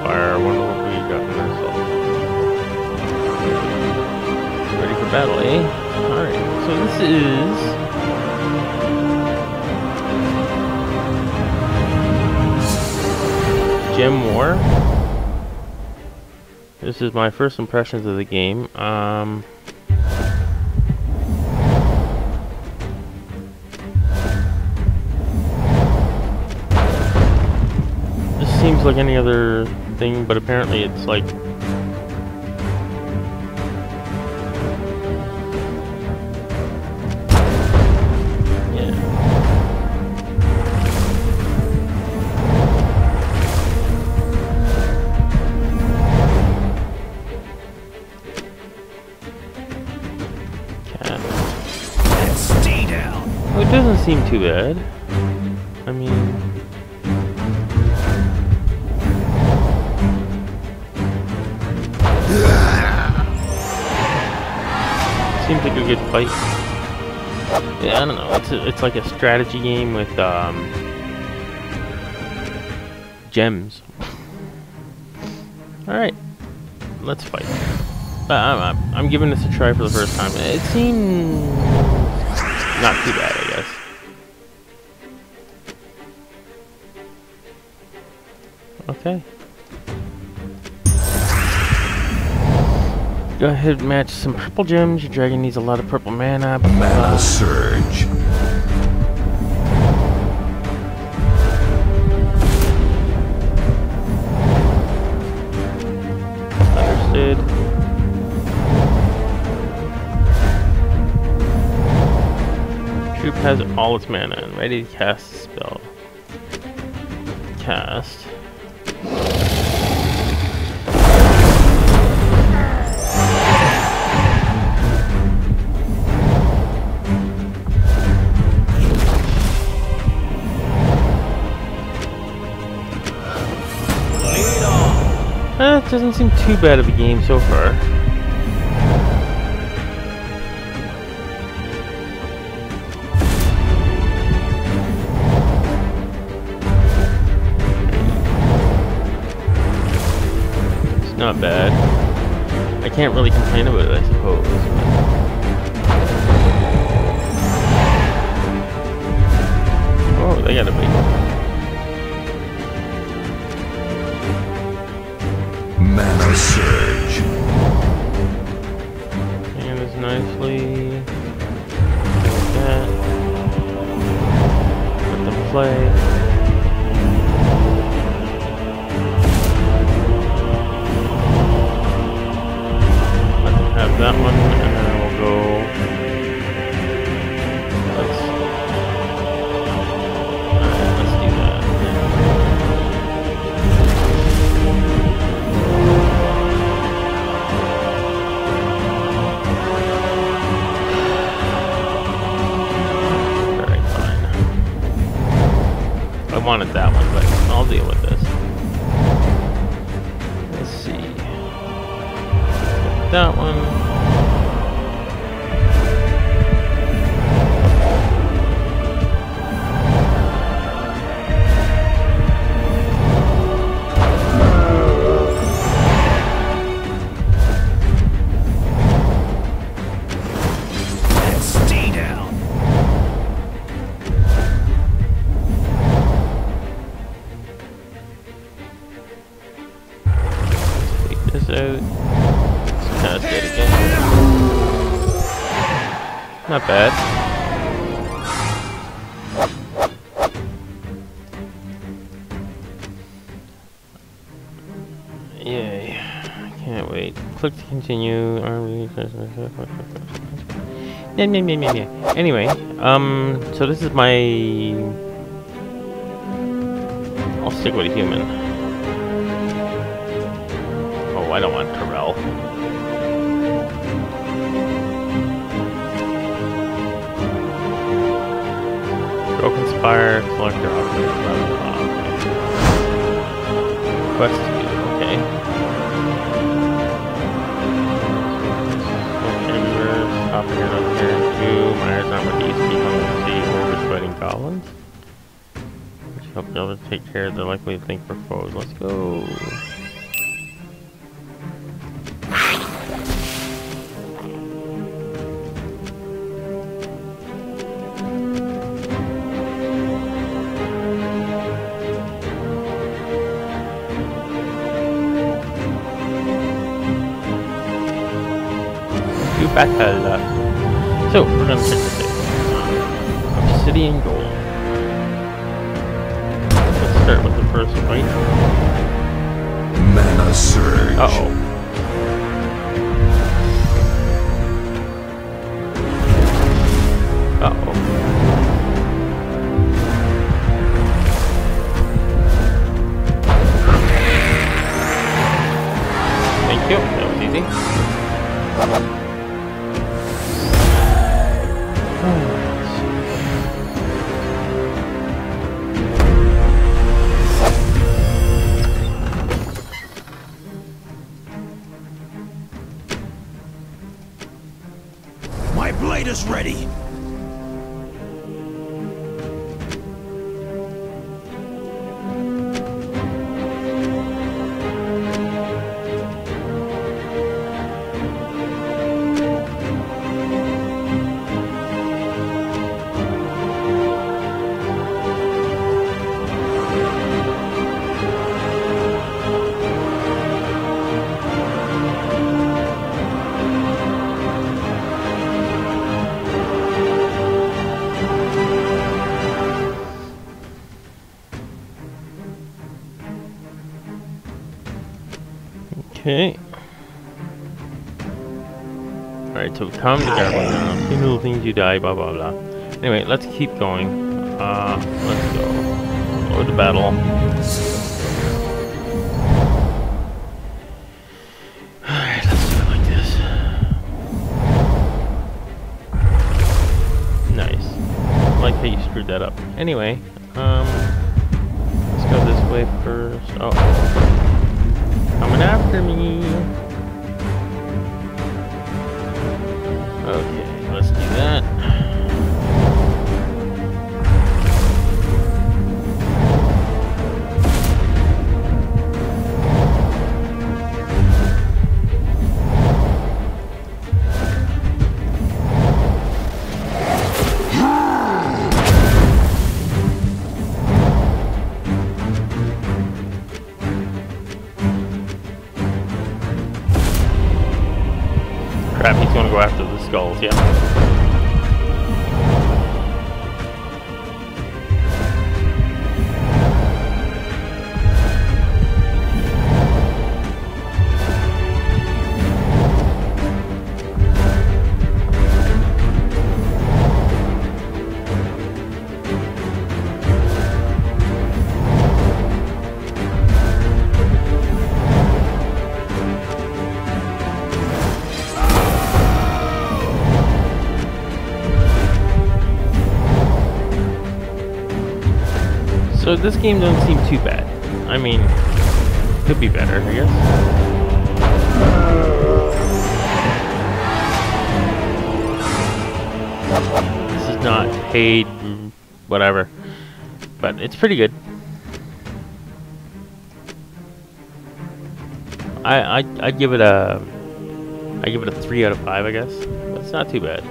fire. I wonder what we got in this. Ready for battle, eh? Alright, so this is... Gem War. This is my first impressions of the game. Um... This seems like any other thing, but apparently it's like it doesn't seem too bad. I mean... Seems like a good fight. Yeah, I don't know. It's a, it's like a strategy game with um, gems. All right, let's fight. Uh, I'm, I'm giving this a try for the first time. It seems not too bad, I guess. Okay. Go ahead and match some purple gems. Your dragon needs a lot of purple mana. Mana uh, surge. Understood. Troop has all its mana and ready to cast a spell. Cast. Eh, it doesn't seem too bad of a game so far. It's not bad. I can't really complain about it, I suppose. Oh, they got a big Mana surge. And this nicely. Like that. Let them play. That one. Not bad. Yay. I can't wait. Click to continue. Anyway, um, so this is my. I'll stick with a human. Oh, I don't want Terrell. Broken Spire, select your option. Quest okay. Chambers, top here, up here, two. Myers what these become to see over fighting goblins. Which help the other take care of the likely thing for foes. Let's go. Battle. So, we're gonna check this out. Obsidian Gold. Let's start with the first fight. Mana Surge. Uh-oh. Uh-oh. Ready. Okay. Alright, so calm the garble down. Few little things you die, blah blah blah. Anyway, let's keep going. Uh, let's go. Go to battle. Alright, let's do it like this. Nice. Like how you screwed that up. Anyway, um, let's go this way first. Oh. caminho this game doesn't seem too bad. I mean, could be better, I guess. This is not paid, whatever, but it's pretty good. I I I'd give it a I give it a three out of five, I guess. It's not too bad.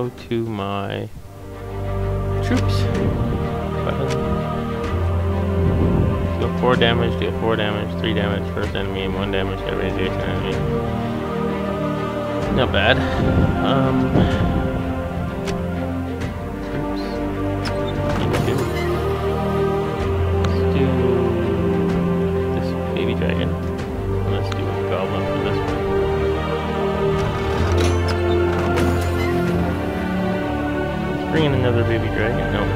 Go to my troops. Deal four damage, deal four damage, three damage, first enemy, and one damage to every adjacent enemy. Not bad. Um, bring in another baby dragon. No, we.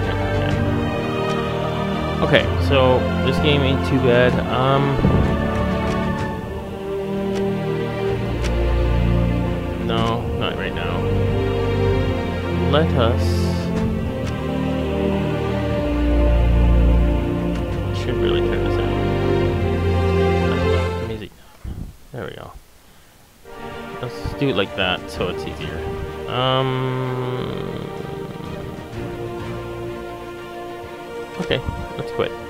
Okay. Okay, so this game ain't too bad. Um. No, not right now. Let us. Should really turn this the music. There we go. Let's do it like that so it's easier. Um. Okay, let's quit.